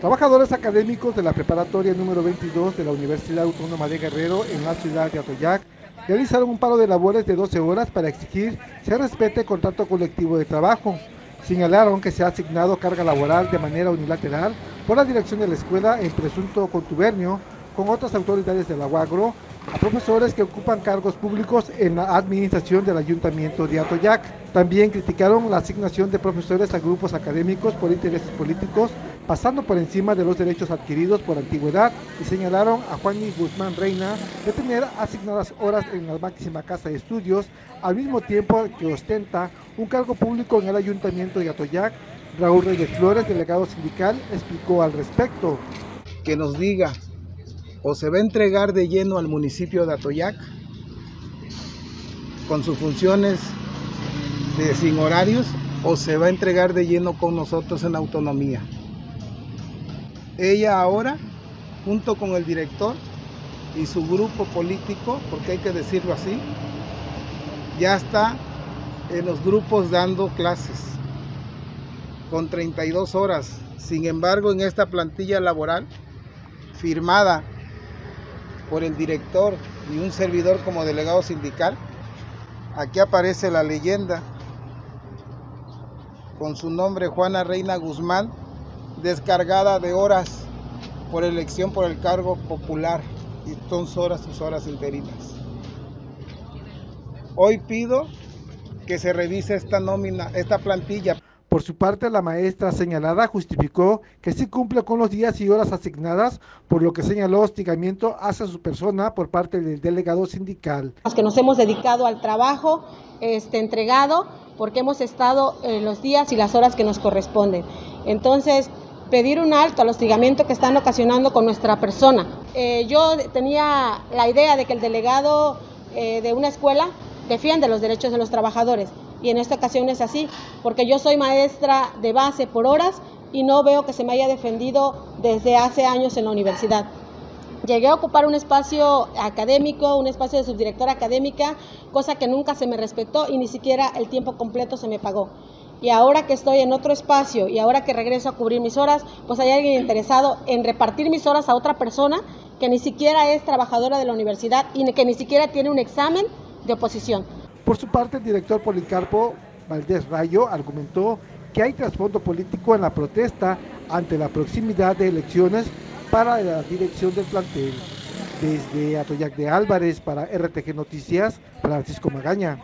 Trabajadores académicos de la preparatoria número 22 de la Universidad Autónoma de Guerrero en la ciudad de Atoyac realizaron un paro de labores de 12 horas para exigir se respete el contrato colectivo de trabajo. Señalaron que se ha asignado carga laboral de manera unilateral por la dirección de la escuela en presunto contubernio con otras autoridades de la UAGRO a profesores que ocupan cargos públicos en la administración del Ayuntamiento de Atoyac. También criticaron la asignación de profesores a grupos académicos por intereses políticos, pasando por encima de los derechos adquiridos por antigüedad, y señalaron a Juan y Guzmán Reina de tener asignadas horas en la máxima casa de estudios, al mismo tiempo que ostenta un cargo público en el Ayuntamiento de Atoyac. Raúl Reyes Flores, delegado sindical, explicó al respecto. Que nos diga o se va a entregar de lleno al municipio de Atoyac con sus funciones de sin horarios o se va a entregar de lleno con nosotros en autonomía. Ella ahora, junto con el director y su grupo político, porque hay que decirlo así, ya está en los grupos dando clases con 32 horas. Sin embargo, en esta plantilla laboral firmada por el director y un servidor como delegado sindical. Aquí aparece la leyenda con su nombre Juana Reina Guzmán, descargada de horas por elección por el cargo popular y son horas sus horas interinas. Hoy pido que se revise esta nómina, esta plantilla. Por su parte, la maestra señalada justificó que sí cumple con los días y horas asignadas, por lo que señaló hostigamiento hacia su persona por parte del delegado sindical. Que nos hemos dedicado al trabajo este, entregado porque hemos estado en los días y las horas que nos corresponden. Entonces, pedir un alto al hostigamiento que están ocasionando con nuestra persona. Eh, yo tenía la idea de que el delegado eh, de una escuela defiende los derechos de los trabajadores y en esta ocasión es así, porque yo soy maestra de base por horas y no veo que se me haya defendido desde hace años en la universidad. Llegué a ocupar un espacio académico, un espacio de subdirectora académica, cosa que nunca se me respetó y ni siquiera el tiempo completo se me pagó. Y ahora que estoy en otro espacio y ahora que regreso a cubrir mis horas, pues hay alguien interesado en repartir mis horas a otra persona que ni siquiera es trabajadora de la universidad y que ni siquiera tiene un examen de oposición. Por su parte, el director Policarpo Valdés Rayo argumentó que hay trasfondo político en la protesta ante la proximidad de elecciones para la dirección del plantel. Desde Atoyac de Álvarez para RTG Noticias, Francisco Magaña.